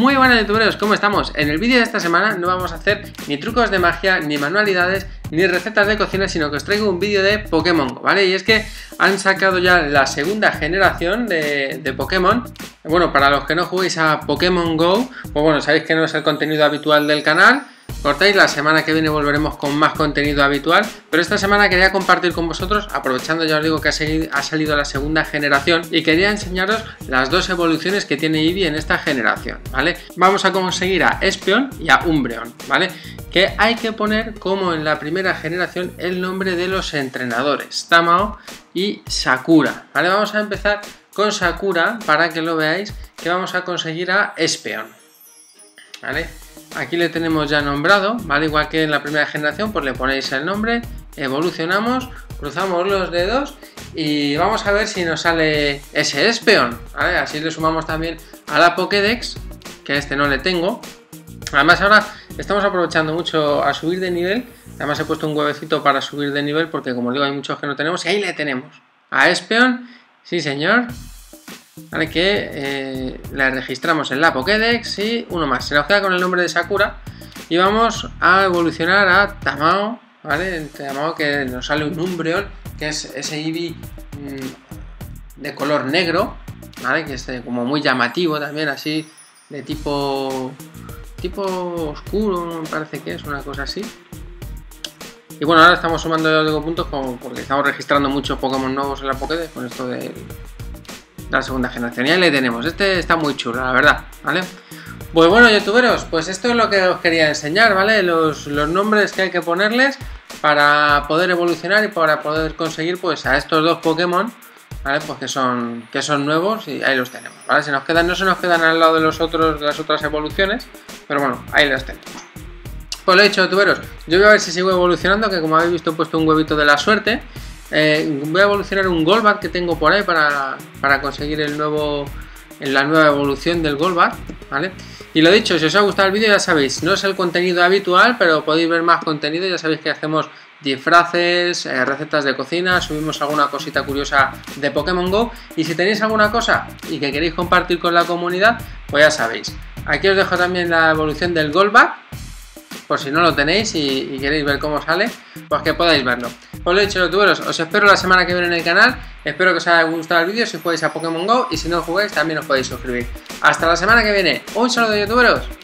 Muy buenas youtuberos, ¿cómo estamos? En el vídeo de esta semana no vamos a hacer ni trucos de magia, ni manualidades, ni recetas de cocina, sino que os traigo un vídeo de Pokémon, ¿vale? Y es que han sacado ya la segunda generación de, de, Pokémon. Bueno, para los que no juguéis a Pokémon GO, pues bueno, sabéis que no es el contenido habitual del canal, cortáis, la semana que viene volveremos con más contenido habitual, pero esta semana quería compartir con vosotros, aprovechando ya os digo que ha, salido la segunda generación y quería enseñaros las dos evoluciones que tiene Eevee en esta generación, ¿vale? Vamos a conseguir a Espeon y a Umbreon, ¿vale? Que hay que poner como en la primera generación el nombre de los entrenadores, Tamao y Sakura, ¿vale? Vamos a empezar con Sakura para que lo veáis que vamos a conseguir a Espeon, ¿vale? Aquí le tenemos ya nombrado, ¿vale? Igual que en la primera generación, pues le ponéis el nombre, evolucionamos, cruzamos los dedos y vamos a ver si nos sale ese Espeon, ¿vale? Así le sumamos también a la Pokédex, que este no le tengo. Además ahora estamos aprovechando mucho a subir de nivel, además he puesto un huevecito para subir de nivel porque como digo hay muchos que no tenemos y ahí le tenemos. A Espeon, sí señor, que eh, la registramos en la Pokédex y uno más. Se nos queda con el nombre de Sakura y vamos a evolucionar a Tamao, ¿vale? Tamao que nos sale un Umbreon, que es ese Eevee mm, de color negro, ¿vale? Que es como muy llamativo también, así de tipo tipo oscuro, me parece que es una cosa así. Y bueno, ahora estamos sumando ya digo puntos porque estamos registrando muchos Pokémon nuevos en la Pokédex con esto del la segunda generación. Y ahí le tenemos. Este está muy chulo, la verdad, ¿vale? Pues bueno, youtuberos, pues esto es lo que os quería enseñar, ¿vale? Los, nombres que hay que ponerles para poder evolucionar y para poder conseguir pues a estos dos Pokémon, ¿vale? Pues que son, que son nuevos y ahí los tenemos, ¿vale? Se nos quedan, no se nos quedan al lado de los otros, las otras evoluciones, pero bueno, ahí los tenemos. Pues lo he dicho, youtuberos, yo voy a ver si sigo evolucionando, que como habéis visto he puesto un huevito de la suerte. Eh, voy a evolucionar un Golbat que tengo por ahí para, conseguir el nuevo, la nueva evolución del Golbat, ¿vale? Y lo dicho, si os ha gustado el vídeo ya sabéis, no es el contenido habitual, pero podéis ver más contenido, ya sabéis que hacemos disfraces, eh, recetas de cocina, subimos alguna cosita curiosa de Pokémon GO y si tenéis alguna cosa y que queréis compartir con la comunidad, pues ya sabéis. Aquí os dejo también la evolución del Golbat, por si no lo tenéis y, queréis ver cómo sale, pues que podáis verlo. Os lo he dicho, youtuberos, os espero la semana que viene en el canal, espero que os haya gustado el vídeo si jugáis a Pokémon GO y si no jugáis también os podéis suscribir. Hasta la semana que viene, un saludo youtuberos.